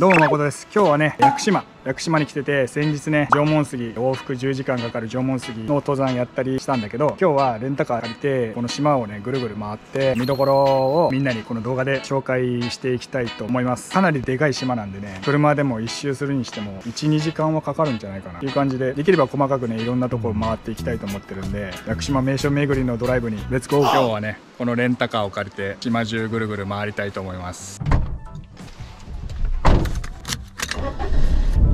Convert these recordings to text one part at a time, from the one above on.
どうも誠です。今日はね屋久島屋久島に来てて先日ね縄文杉往復10時間かかる縄文杉の登山やったりしたんだけど今日はレンタカー借りてこの島をねぐるぐる回って見どころをみんなにこの動画で紹介していきたいと思います。かなりでかい島なんでね車でも一周するにしても12時間はかかるんじゃないかな。っていう感じでできれば細かくねいろんなとこを回っていきたいと思ってるんで屋久島名所巡りのドライブにレッツゴー今日はねこのレンタカーを借りて島中ぐるぐる回りたいと思います。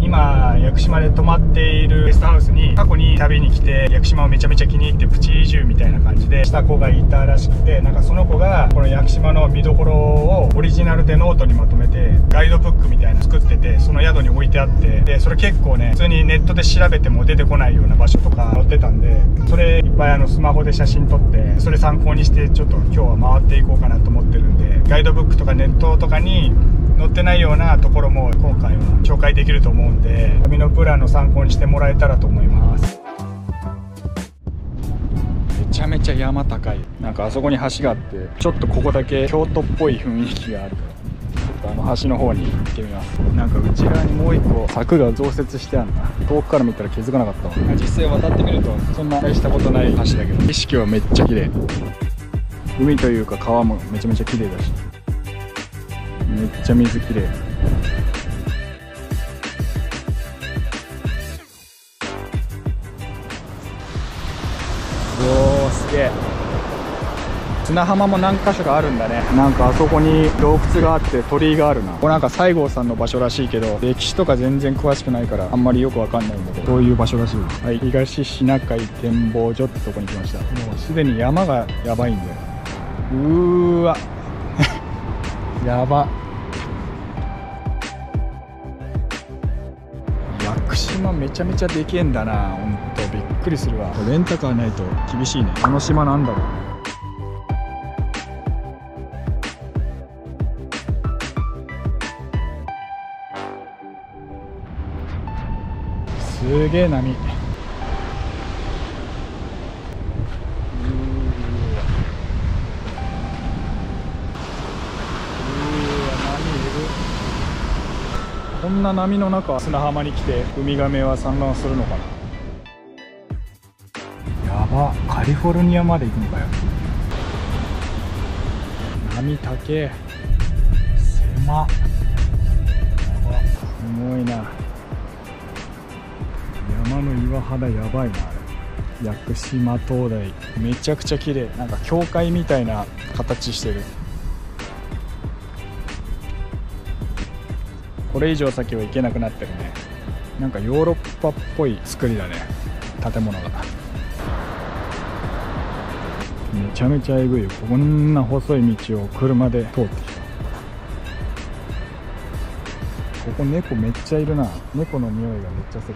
今屋久島で泊まっているゲストハウスに過去に旅に来て屋久島をめちゃめちゃ気に入ってプチ移住みたいな感じでした子がいたらしくてなんかその子がこの屋久島の見どころをオリジナルでノートにまとめてガイドブックみたいな作っててその宿に置いてあってでそれ結構ね普通にネットで調べても出てこないような場所とか載ってたんでそれいっぱいあのスマホで写真撮ってそれ参考にしてちょっと今日は回っていこうかなと思ってるんでガイドブックとかネットとかに載ってないようなところも今回は紹介できると思うんで旅のプランの参考にしてもらえたらと思います。めちゃめちゃ山高い。なんかあそこに橋があってちょっとここだけ京都っぽい雰囲気がある。からちょっとあの橋の方に行ってみます。なんか内側にもう一個柵が増設してあるな。遠くから見たら気づかなかったわ。実際渡ってみるとそんな大したことない橋だけど。景色はめっちゃ綺麗。海というか川もめちゃめちゃ綺麗だしめっちゃ水きれい。おーすげえ。砂浜も何箇所かあるんだね。なんかあそこに洞窟があって鳥居があるな。これなんか西郷さんの場所らしいけど歴史とか全然詳しくないからあんまりよくわかんないんだけどそういう場所らしいですはい。東シナ海展望所ってとこに来ました。もうすでに山がやばいんだよ。うーわやば。屋久島めちゃめちゃでけえんだな。ほんとびっくりするわ。レンタカーないと厳しいね。この島なんだろう。すげえ波こんな波の中砂浜に来てウミガメは産卵するのかな？やばカリフォルニアまで行くのかよ。波高え。狭やば。すごいな。山の岩肌やばいなあれ。屋久島灯台。めちゃくちゃ綺麗。なんか教会みたいな形してるこれ以上先は行けなくなってるね。なんかヨーロッパっぽい作りだね。建物が。めちゃめちゃえぐいよ。こんな細い道を車で通ってきた。ここ猫めっちゃいるな。猫の匂いがめっちゃする。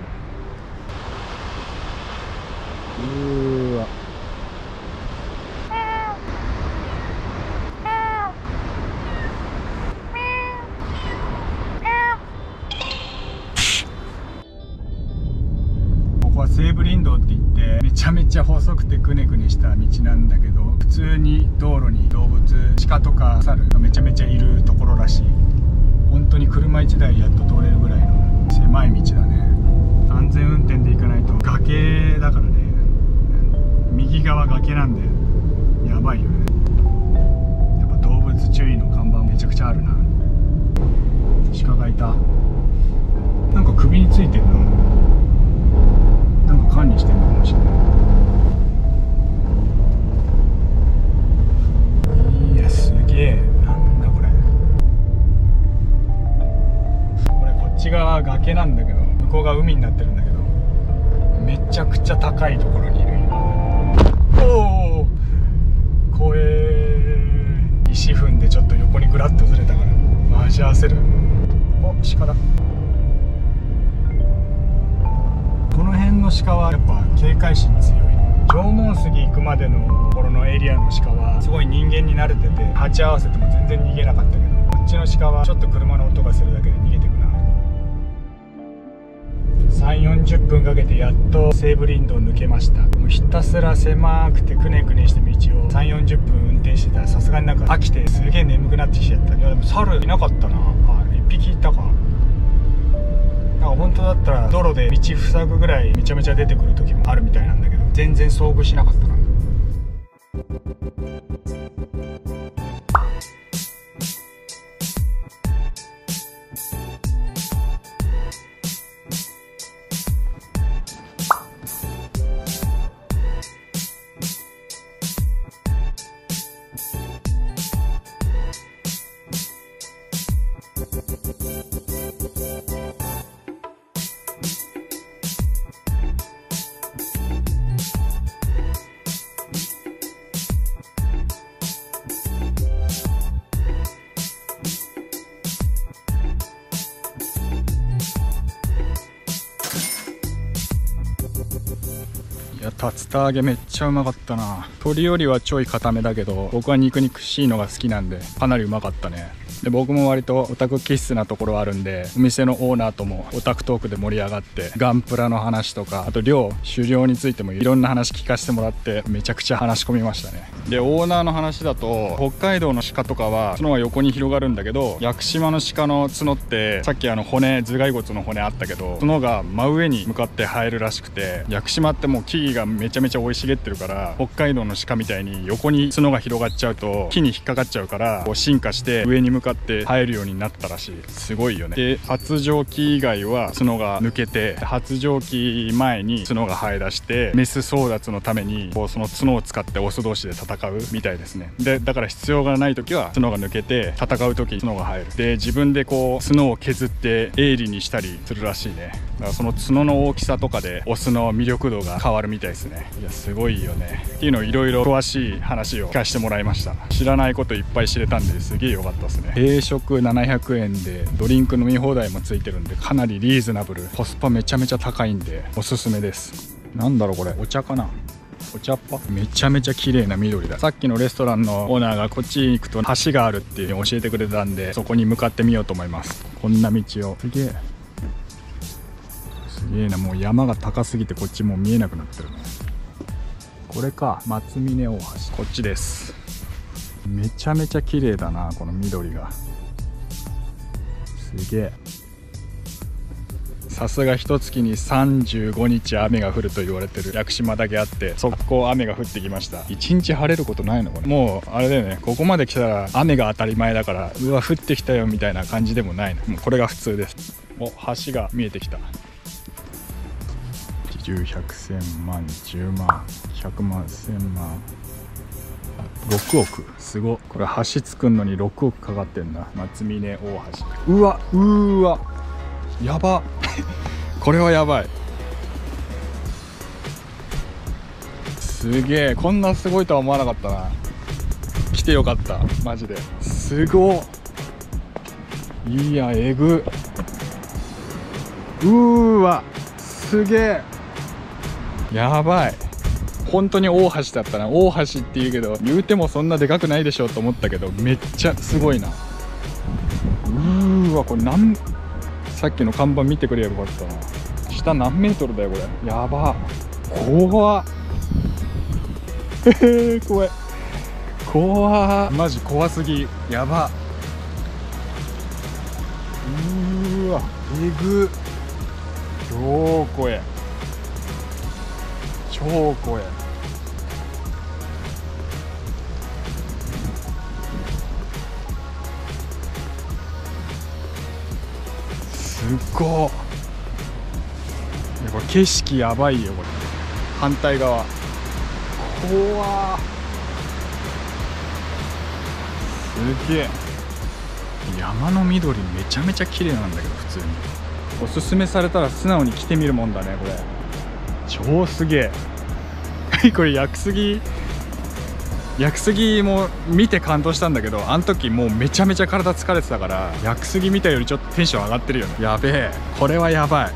細くてくねくねした道なんだけど普通に道路に動物鹿とか猿がめちゃめちゃいるところらしい。本当に車1台やっと通れるぐらいの狭い道だね。安全運転で行かないと崖だからね。右側崖なんでやばいよね。やっぱ動物注意の看板めちゃくちゃあるな。鹿がいた。なんか首についてるな。ち側崖なんだけど向こうが海になってるんだけどめちゃくちゃ高いところにいる。おお怖え石踏んでちょっと横にグラッとずれたからマジ焦る。お鹿だ。この辺の鹿はやっぱ警戒心強い。縄文杉行くまでのところのエリアの鹿はすごい人間に慣れてて鉢合わせても全然逃げなかったけどこっちの鹿はちょっと車の音がするだけで逃げ3 4 0分かけてやっと西武林道を抜けました。もうひたすら狭くてくねくねした道を3 4 0分運転してた。らさすがになんか飽きてすげえ眠くなってきちゃった。いやでも猿いなかったな。あ1匹いたか。なんか本当だったら道路で道塞ぐぐらいめちゃめちゃ出てくる時もあるみたいなんだけど全然遭遇しなかったか竜田揚げめっちゃうまかったな鶏よりはちょい固めだけど僕は肉肉しいのが好きなんでかなりうまかったねで僕も割とオタク気質なところあるんでお店のオーナーともオタクトークで盛り上がってガンプラの話とかあと量狩猟についてもいろんな話聞かせてもらってめちゃくちゃ話し込みましたね。でオーナーの話だと北海道の鹿とかは角が横に広がるんだけど屋久島の鹿の角ってさっきあの骨頭蓋骨の骨あったけど角が真上に向かって生えるらしくて屋久島ってもう木々がめちゃめちゃ生い茂ってるから北海道の鹿みたいに横に角が広がっちゃうと木に引っかかっちゃうからこう進化して上に向かって生えるようになったらしい。すごいよね。で発情期以外は角が抜けて発情期前に角が生え出してメス争奪のためにこうその角を使ってオス同士で戦うみたいですね。でだから必要がない時は角が抜けて戦う時に角が生える。で自分でこう角を削って鋭利にしたりするらしいね。だからその角の大きさとかでオスの魅力度が変わるみたいですね。いやすごいよね。っていうのをいろいろ詳しい話を聞かせてもらいました。知らないこといっぱい知れたんですげえ良かったですね。定食700円でドリンク飲み放題もついてるんでかなりリーズナブルコスパめちゃめちゃ高いんでおすすめです。なんだろうこれお茶かな？お茶っ葉？めちゃめちゃ綺麗な緑だ。さっきのレストランのオーナーがこっちに行くと橋があるっていう教えてくれたんでそこに向かってみようと思います。こんな道を。すげえ。すげえな。もう山が高すぎてこっちもう見えなくなってるね。これか。松峰大橋。こっちです。めちゃめちゃ綺麗だなこの緑が。すげえ。さすが一月に35日雨が降ると言われてる。屋久島だけあって速攻雨が降ってきました。一日晴れることないのこれもうあれだよね。ここまで来たら雨が当たり前だからうわ降ってきたよみたいな感じでもないの。もうこれが普通です。お橋が見えてきた。10、100、千万、10万、100万、1000万6億。すごこれ橋作るのに6億かかってんな。松峰大橋。うわうわ。やば。これはやばい。すげえ。こんなすごいとは思わなかったな。来てよかった。マジで。すごいやえぐ。うーわ。すげえ。やばい。本当に大橋だったな。大橋って言うけど言うてもそんなでかくないでしょうと思ったけどめっちゃすごいな。うーわこれなんさっきの看板見てくれればよかった。な下何メートルだよこれ。やば。怖っ。えー、怖い。怖っ。マジ怖すぎ。やば。うーわえぐ。超怖え超怖えすごっ。やこれ景色やばいよこれ。反対側。怖すげえ。山の緑めちゃめちゃ綺麗なんだけど普通に。おすすめされたら素直に来てみるもんだねこれ。超すげえ。これ屋久杉屋久杉も見て感動したんだけどあの時もうめちゃめちゃ体疲れてたから屋久杉見たよりちょっとテンション上がってるよね。やべえ。これはやばい。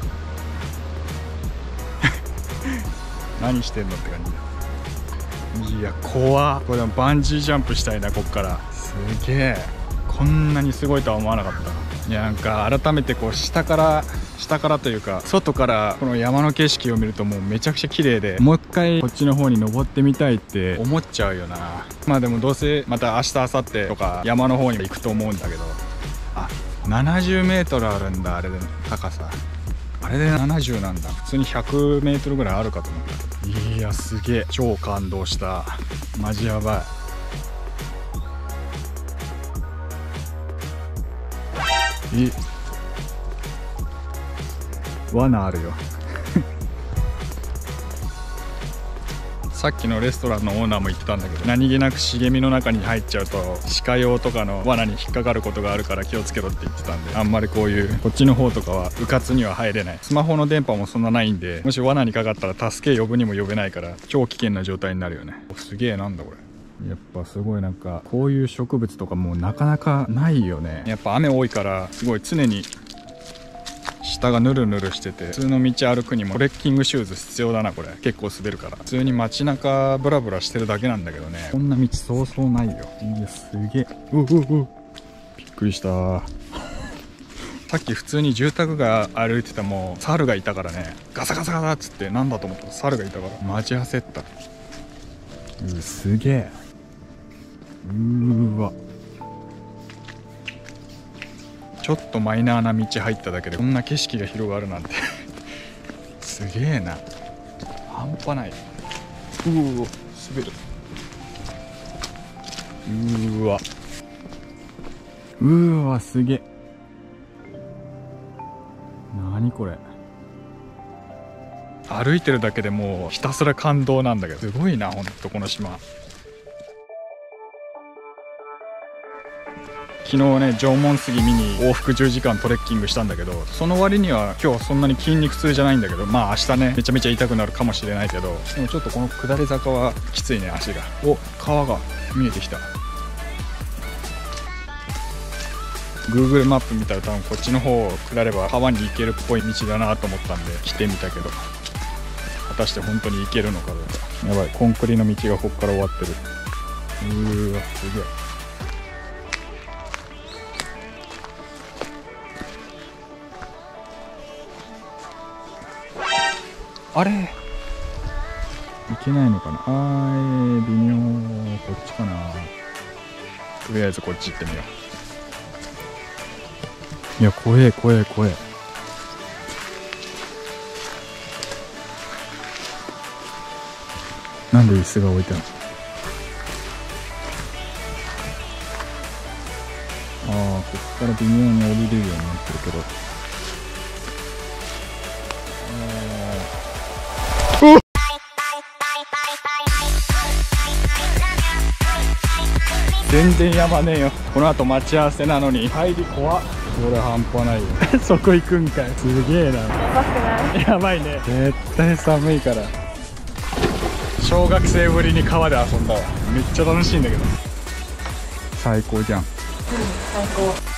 何してんのって感じいや怖これでもバンジージャンプしたいなこっから。すげえ。こんなにすごいとは思わなかった。いやなんか改めてこう下から下からというか外からこの山の景色を見るともうめちゃくちゃ綺麗でもう一回こっちの方に登ってみたいって思っちゃうよな。まあでもどうせまた明日明後日とか山の方に行くと思うんだけどあ70メートルあるんだあれで高さ。あれで70なんだ。普通に 100m ぐらいあるかと思った。いやすげえ。超感動した。マジやばい。え罠あるよ。さっきのレストランのオーナーも言ってたんだけど何気なく茂みの中に入っちゃうと鹿用とかの罠に引っかかることがあるから気をつけろって言ってたんであんまりこういうこっちの方とかはうかつには入れない。スマホの電波もそんなないんでもし罠にかかったら助け呼ぶにも呼べないから超危険な状態になるよね。すげえなんだこれ。やっぱすごいなんかこういう植物とかもうなかなかないよね。やっぱ雨多いからすごい常に下がヌルヌルしてて普通の道歩くにもトレッキングシューズ必要だなこれ。結構滑るから。普通に街中ブラブラしてるだけなんだけどね。こんな道そうそうないよ。いやすげえ。ううう。びっくりした。さっき普通に住宅街歩いてても猿がいたからね。ガサガサガサっつってなんだと思った？ら猿がいたから。マジ焦った。うすげえ。うーわ。ちょっとマイナーな道入っただけでこんな景色が広がるなんて。すげえな。半端ない。うわ滑る。うわ。うわすげえ。なにこれ。歩いてるだけでもうひたすら感動なんだけどすごいなほんとこの島。昨日ね縄文杉見に往復10時間トレッキングしたんだけどその割には今日そんなに筋肉痛じゃないんだけどまあ明日ねめちゃめちゃ痛くなるかもしれないけどでもちょっとこの下り坂はきついね足が。お川が見えてきた。Google マップ見たら多分こっちの方を下れば川に行けるっぽい道だなと思ったんで来てみたけど。果たして本当に行けるのかどうか。やばいコンクリの道がこっから終わってる。うーわすげえ。あれ？いけないのかな？あーえー、微妙。こっちかな。とりあえずこっち行ってみよう。いや怖え怖え怖え。なんで椅子が置いてあるああこっから微妙に降りれるようになってるけど。然やばねえよ。この後待ち合わせなのに。入り怖っ。これ半端ないよ。そこ行くんかい。すげえな。やばいね。絶対寒いから。小学生ぶりに川で遊んだわ。めっちゃ楽しいんだけど。最高じゃん、うん、最高